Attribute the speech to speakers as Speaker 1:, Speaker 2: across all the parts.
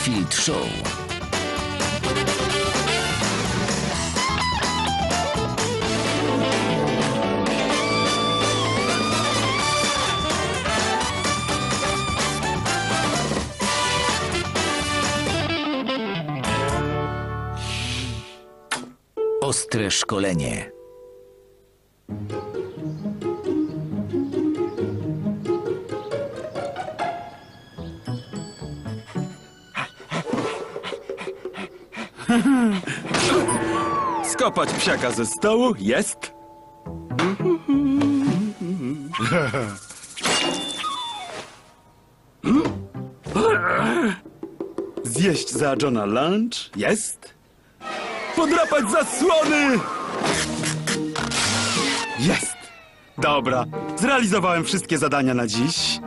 Speaker 1: Garfield Show. Ostre szkolenie.
Speaker 2: Skopać psiaka ze stołu jest. Zjeść za Johna lunch jest. Podrapać zasłony jest. Dobra, zrealizowałem wszystkie zadania na dziś.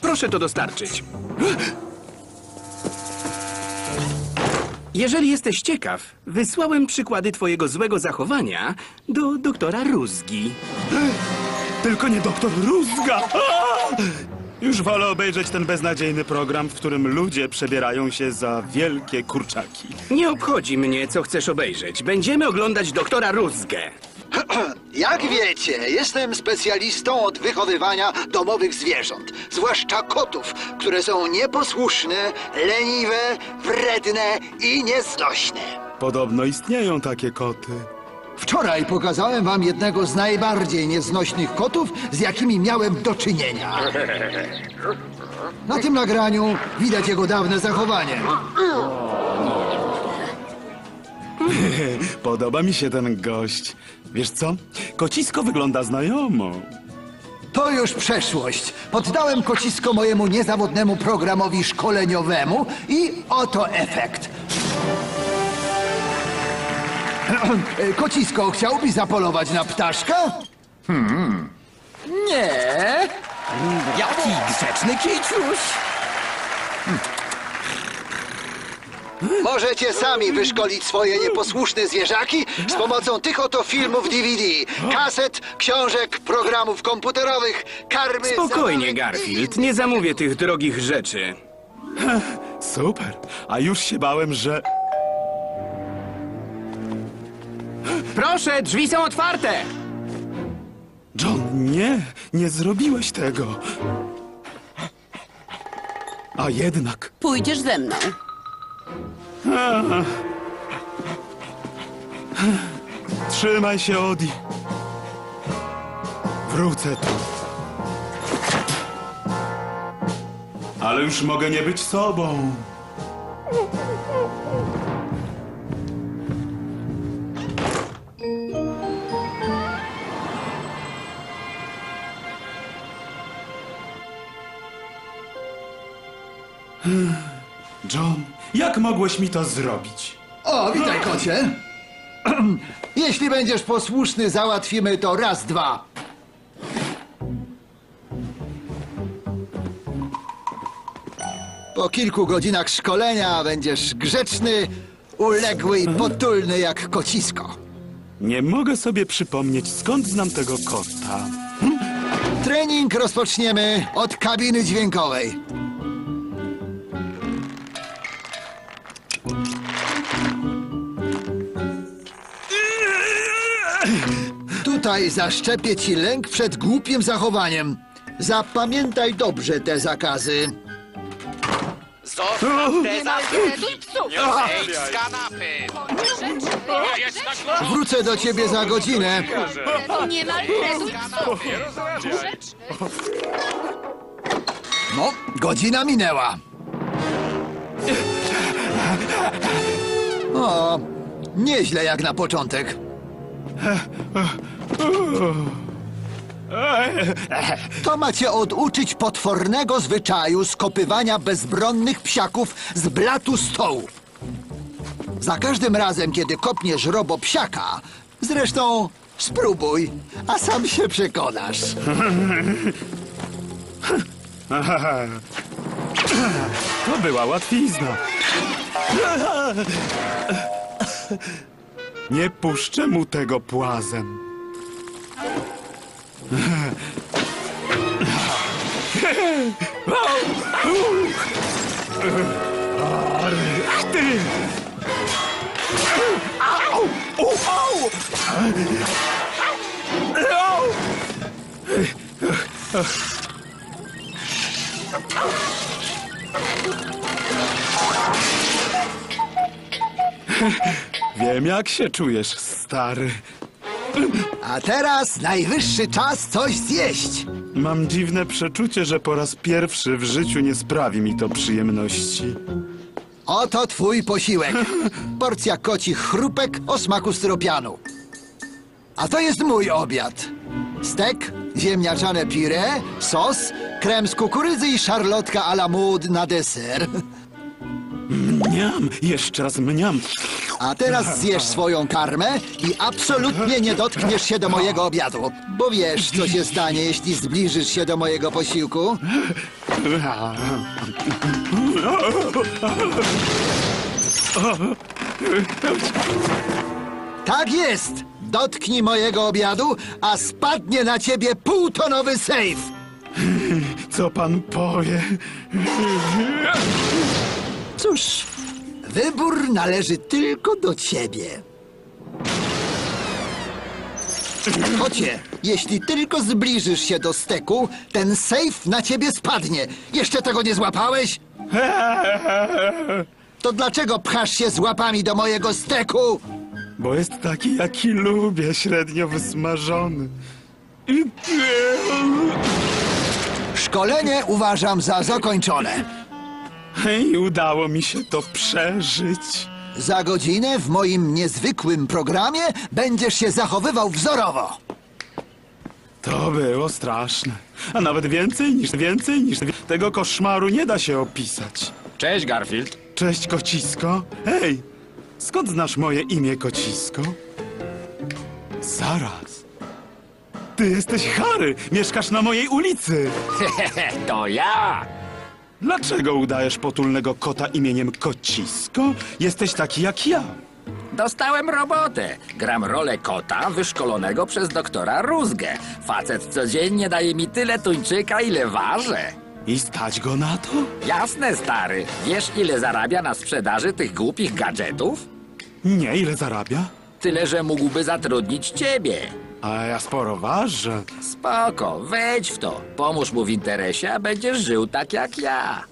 Speaker 3: Proszę to dostarczyć. Jeżeli jesteś ciekaw, wysłałem przykłady twojego złego zachowania do doktora Rózgi.
Speaker 2: Tylko nie doktor Rózga! Już wolę obejrzeć ten beznadziejny program, w którym ludzie przebierają się za wielkie kurczaki.
Speaker 3: Nie obchodzi mnie, co chcesz obejrzeć. Będziemy oglądać doktora Rózgę.
Speaker 4: Jak wiecie, jestem specjalistą od wychowywania domowych zwierząt, zwłaszcza kotów, które są nieposłuszne, leniwe, wredne i nieznośne.
Speaker 2: Podobno istnieją takie koty.
Speaker 4: Wczoraj pokazałem wam jednego z najbardziej nieznośnych kotów, z jakimi miałem do czynienia. Na tym nagraniu widać jego dawne zachowanie.
Speaker 2: Podoba mi się ten gość. Wiesz co? Kocisko wygląda znajomo.
Speaker 4: To już przeszłość. Poddałem kocisko mojemu niezawodnemu programowi szkoleniowemu i oto efekt. Kocisko, chciałbyś zapolować na ptaszka?
Speaker 5: Nie! Jaki grzeczny kiciuś!
Speaker 4: Możecie sami wyszkolić swoje nieposłuszne zwierzaki z pomocą tych oto filmów DVD, kaset, książek, programów komputerowych, karmy...
Speaker 3: Spokojnie,
Speaker 4: zabawek i
Speaker 3: Garfield. Nie zamówię tych drogich rzeczy.
Speaker 2: Super. A już się bałem, że...
Speaker 3: Proszę, drzwi są otwarte!
Speaker 2: John, nie, nie zrobiłeś tego. A jednak.
Speaker 6: Pójdziesz ze mną.
Speaker 2: Trzymaj się, Odi. Wrócę tu. Ale już mogę nie być sobą. Mogłeś mi to zrobić?
Speaker 4: O, witaj, kocie. Jeśli będziesz posłuszny, załatwimy to raz, dwa. Po kilku godzinach szkolenia będziesz grzeczny, uległy i potulny jak kocisko.
Speaker 2: Nie mogę sobie przypomnieć, skąd znam tego kota.
Speaker 4: Trening rozpoczniemy od kabiny dźwiękowej. Tutaj zaszczepię ci lęk przed głupim zachowaniem. Zapamiętaj dobrze te zakazy.
Speaker 7: Zostaw te zastrzyki! Zejdź z kanapy! Nie górze!
Speaker 4: Wrócę do ciebie za godzinę.
Speaker 6: Nie.
Speaker 4: No, godzina minęła. O, nieźle jak na początek. To macie oduczyć potwornego zwyczaju skopywania bezbronnych psiaków z blatu stołu. Za każdym razem, kiedy kopniesz robo psiaka, zresztą Spróbuj, a sam się przekonasz.
Speaker 2: To była łatwizna. Nie puszczę mu tego płazem. Ach ty! Au! Wiem, jak się czujesz, stary.
Speaker 4: A teraz najwyższy czas coś zjeść.
Speaker 2: Mam dziwne przeczucie, że po raz pierwszy w życiu nie sprawi mi to przyjemności.
Speaker 4: Oto twój posiłek. Porcja kocich chrupek o smaku styropianu. A to jest mój obiad. Stek, ziemniaczane pire, sos, krem z kukurydzy i szarlotka a la mode na deser.
Speaker 2: Mniam, jeszcze raz mniam.
Speaker 4: A teraz zjesz swoją karmę i absolutnie nie dotkniesz się do mojego obiadu. Bo wiesz, co się stanie, jeśli zbliżysz się do mojego posiłku? Tak jest! Dotknij mojego obiadu, a spadnie na ciebie półtonowy sejf!
Speaker 2: Co pan powie?
Speaker 4: Cóż, wybór należy tylko do ciebie. Kocie, jeśli tylko zbliżysz się do steku, ten sejf na ciebie spadnie. Jeszcze tego nie złapałeś? To dlaczego pchasz się z łapami do mojego steku?
Speaker 2: Bo jest taki, jaki lubię, średnio wysmażony.
Speaker 4: Szkolenie uważam za zakończone.
Speaker 2: I udało mi się to przeżyć.
Speaker 4: Za godzinę w moim niezwykłym programie będziesz się zachowywał wzorowo.
Speaker 2: To było straszne. A nawet więcej niż więcej niż tego koszmaru nie da się opisać.
Speaker 5: Cześć, Garfield.
Speaker 2: Cześć, kocisko. Hej, skąd znasz moje imię, kocisko? Zaraz. Ty jesteś Harry, mieszkasz na mojej ulicy.
Speaker 5: to ja!
Speaker 2: Dlaczego udajesz potulnego kota imieniem Kocisko? Jesteś taki jak ja.
Speaker 5: Dostałem robotę. Gram rolę kota wyszkolonego przez doktora Rózgę. Facet codziennie daje mi tyle tuńczyka, ile ważę.
Speaker 2: I stać go na to?
Speaker 5: Jasne, stary. Wiesz, ile zarabia na sprzedaży tych głupich gadżetów?
Speaker 2: Nie, ile zarabia?
Speaker 5: Tyle, że mógłby zatrudnić ciebie.
Speaker 2: A ja sporo ważę.
Speaker 5: Spoko, wejdź w to. Pomóż mu w interesie, a będziesz żył tak jak ja.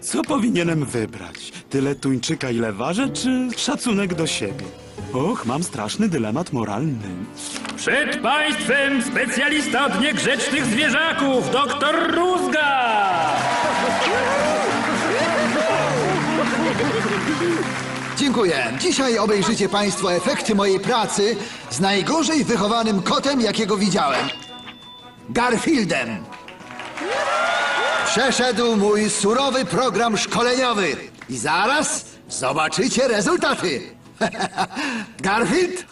Speaker 2: Co powinienem wybrać? Tyle tuńczyka, ile ważę, czy szacunek do siebie? Och, mam straszny dylemat moralny.
Speaker 8: Przed państwem specjalista od niegrzecznych zwierzaków, doktor Rózga!
Speaker 4: Dziękuję. Dzisiaj obejrzycie Państwo efekty mojej pracy z najgorzej wychowanym kotem, jakiego widziałem. Garfieldem. Przeszedł mój surowy program szkoleniowy. I zaraz zobaczycie rezultaty. Garfield?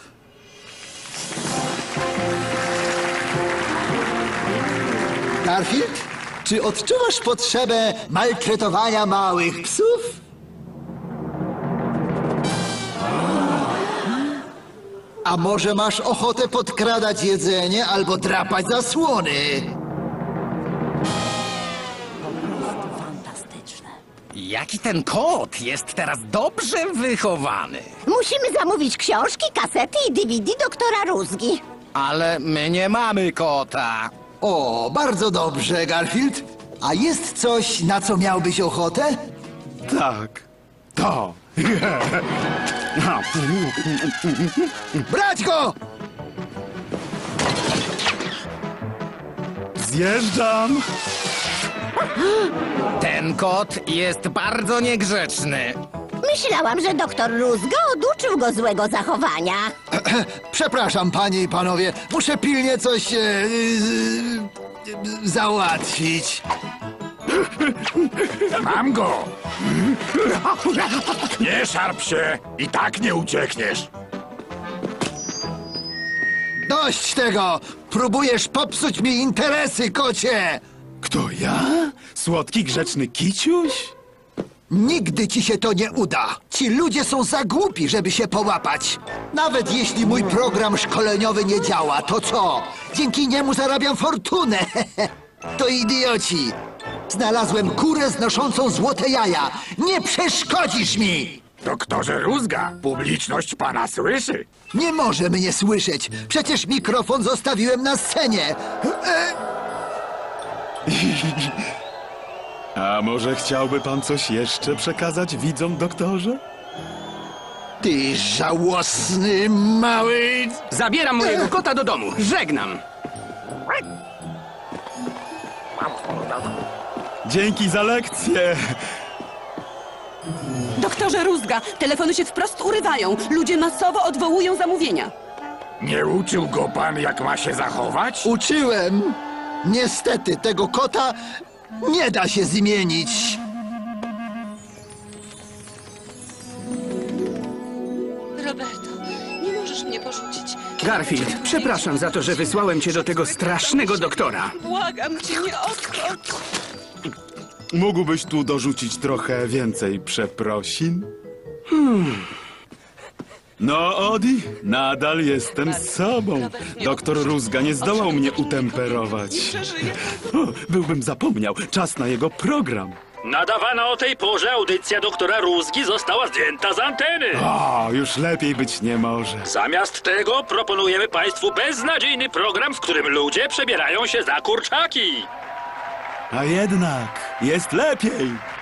Speaker 4: Garfield? Czy odczuwasz potrzebę maltretowania małych psów? A może masz ochotę podkradać jedzenie albo drapać zasłony?
Speaker 5: Jaki ten kot jest teraz dobrze wychowany.
Speaker 6: Musimy zamówić książki, kasety i DVD doktora Rózgi.
Speaker 5: Ale my nie mamy kota.
Speaker 4: O, bardzo dobrze, Garfield. A jest coś, na co miałbyś ochotę?
Speaker 2: Tak, to.
Speaker 4: Brać go!
Speaker 2: Zjeżdżam.
Speaker 5: Ten kot jest bardzo niegrzeczny.
Speaker 6: Myślałam, że doktor Rózga oduczył go złego zachowania.
Speaker 4: Przepraszam, panie i panowie, muszę pilnie coś e, e, e, załatwić.
Speaker 9: Mam go! Nie szarp się! I tak nie uciekniesz!
Speaker 4: Dość tego! Próbujesz popsuć mi interesy, kocie!
Speaker 2: Kto ja? Słodki, grzeczny kiciuś?
Speaker 4: Nigdy ci się to nie uda. Ci ludzie są za głupi, żeby się połapać. Nawet jeśli mój program szkoleniowy nie działa, to co? Dzięki niemu zarabiam fortunę. to idioci. Znalazłem kurę znoszącą złote jaja. Nie przeszkodzisz mi!
Speaker 5: Doktorze Rózga, publiczność pana słyszy.
Speaker 4: Nie może mnie słyszeć. Przecież mikrofon zostawiłem na scenie.
Speaker 2: A może chciałby pan coś jeszcze przekazać widzom, doktorze?
Speaker 4: Ty żałosny mały...
Speaker 3: Zabieram mojego kota do domu. Żegnam.
Speaker 2: Dzięki za lekcję.
Speaker 9: Doktorze Rózga, telefony się wprost urywają. Ludzie masowo odwołują zamówienia.
Speaker 5: Nie uczył go pan, jak ma się zachować?
Speaker 4: Uczyłem. Niestety, tego kota nie da się zmienić.
Speaker 9: Roberto, nie możesz mnie porzucić.
Speaker 3: Garfield, przepraszam za to, że wysłałem cię do tego strasznego doktora.
Speaker 9: Błagam cię, nie odchodź.
Speaker 2: Mógłbyś tu dorzucić trochę więcej przeprosin? No, Odi, nadal jestem z sobą. Doktor Rózga nie zdołał mnie utemperować. O, byłbym zapomniał. Czas na jego program.
Speaker 8: Nadawana o tej porze audycja doktora Rózgi została zdjęta z anteny.
Speaker 2: O, już lepiej być nie może.
Speaker 8: Zamiast tego proponujemy Państwu beznadziejny program, w którym ludzie przebierają się za kurczaki.
Speaker 2: A jednak jest lepiej.